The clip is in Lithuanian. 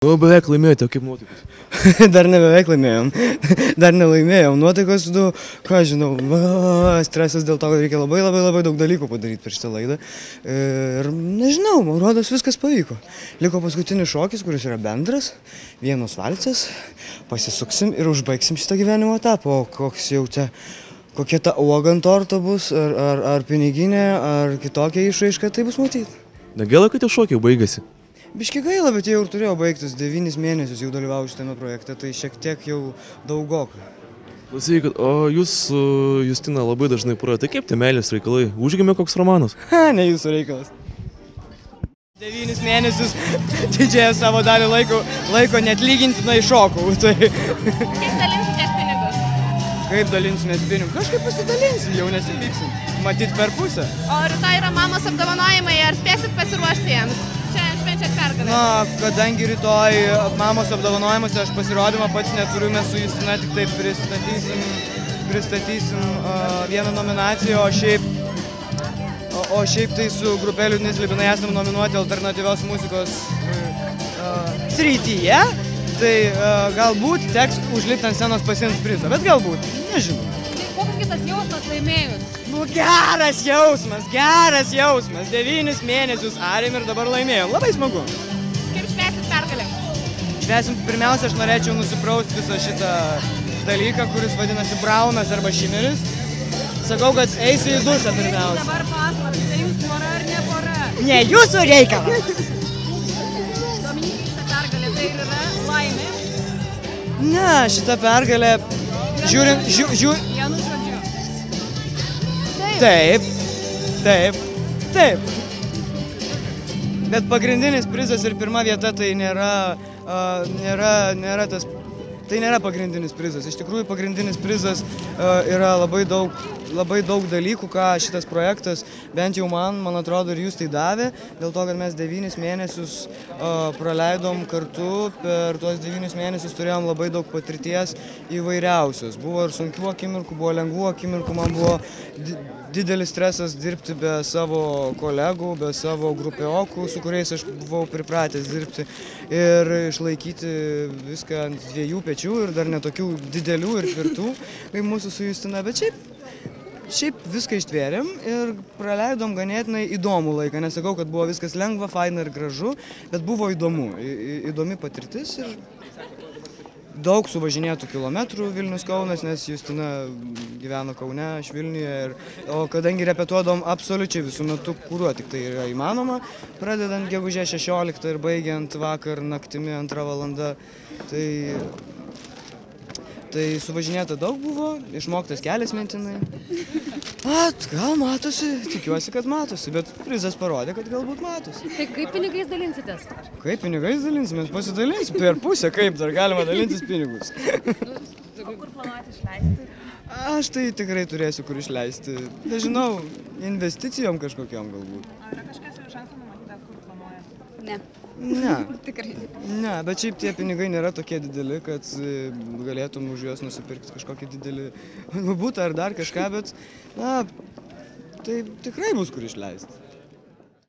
Nu, beveik laimėjote, kaip nuotaikos. Dar ne beveik laimėjom. Dar nelaimėjom. Nuotaikos, du, ką žinau, va, stresas dėl to, kad reikia labai labai labai daug dalykų padaryti per šitą laidą. Ir nežinau, man rodos viskas pavyko. Liko paskutinis šokis, kuris yra bendras, vienos valcas, pasisuksim ir užbaigsim šitą gyvenimo etapą. O koks jau čia, kokia ta uoga ant torto bus, ar, ar, ar piniginė, ar kitokia išraiška, tai bus matyti. Negėla, kad tie šokiai baigėsi. Biški gaila, bet jie jau ir turėjo baigtis, devynis mėnesius jau dalyvauju šitame projekte, tai šiek tiek jau daugokai. Klausykit, o jūs Justina labai dažnai porote, kaip tie meilės reikalai? Užgimė koks romanas? Ha, ne jūsų reikalas. Devynis mėnesius didžiąją savo dalį laiko, laiko net lygintinai šokau. Tai Kiek dalinsitės pinigus? kaip dalinsimės pinigus? Kažkaip pasidalinsim, jau nesiliksim. Matyt per pusę. O rytoj yra mamos apdovanojimai, ar spėsit pasiruošti jiems? Čia pergalę. Na, kadangi rytoj mamos apdovanojimuose aš pasirodymą pats neturiu, mes su Justina tik tai pristatysim, pristatysim uh, vieną nominaciją, o šiaip, o, o šiaip tai su grupė Liūdnis Libinai esame nominuoti alternatyvios muzikos uh, srityje. Tai uh, galbūt teks užlipti ant scenos pasiimti prizą, bet galbūt, nežinau. Koks kitas jausmas laimėjus? Nu geras jausmas, geras jausmas. Devynis mėnesius arėm ir dabar laimėjom. Labai smagu. Pergalę? Švęsim, pirmiausia, aš norėčiau nusiprausti visą šitą dalyką, kuris vadinasi braunas arba šimeris. Sakau, kad eisiu į dušą pirmiausia. Dabar pasvaras, tai jūs pora ar ne pora? Ne jūsų reikalas. Dominikai, šitą pergalę tai yra laimė. Ne, šita pergalė, žiūrint, žiū, žiū, Vienu žodžiu. taip, taip, taip. Bet pagrindinis prizas ir pirma vieta tai nėra, a, nėra, nėra tas, tai nėra pagrindinis prizas. Iš tikrųjų, pagrindinis prizas a, yra labai daug, labai daug dalykų, ką šitas projektas, bent jau man, man atrodo, ir jūs tai davė, dėl to, kad mes devynis mėnesius a, praleidom kartu, per tuos devynis mėnesius turėjom labai daug patirties įvairiausios. Buvo ir sunkių akimirkų, buvo lengvų akimirkų, man buvo didelis stresas dirbti be savo kolegų, be savo grupiokų, su kuriais aš buvau pripratęs dirbti ir išlaikyti viską ant dviejų pečių ir dar netokių didelių ir tvirtų, kaip mūsų su Justina, bet šiaip Šiaip viską ištvėrėm ir praleidom ganėtinai įdomų laiką. Nesakau, kad buvo viskas lengva, faina ir gražu, bet buvo įdomu. Į, įdomi patirtis ir daug suvažinėtų kilometrų Vilnius Kaunas, nes Justina gyveno Kaune, aš Vilniuje. Ir, o kadangi repetuodom absoliučiai visų metų, kuriuo tik tai yra įmanoma, pradedant gegužė 16 ir baigiant vakar naktimi antrą valandą, tai Tai suvažinėta daug buvo, išmoktas kelias mintinai. At, gal matosi, tikiuosi, kad matosi, bet prizas parodė, kad galbūt matosi. Tai kaip pinigais dalinsitės? Kaip pinigais dalinsimės, pasidalinsim per pusę, kaip dar galima dalintis pinigus. O kur planuojate išleisti? Aš tai tikrai turėsiu kur išleisti. Nežinau, investicijom kažkokiam galbūt. Ar yra kažkas jau iš anksto planuojate? Ne, Ne, tikrai. ne, bet šiaip tie pinigai nėra tokie dideli, kad e, galėtum už juos nusipirkti kažkokį didelį nu, butą ar dar kažką, bet, na, tai tikrai bus kur išleisti.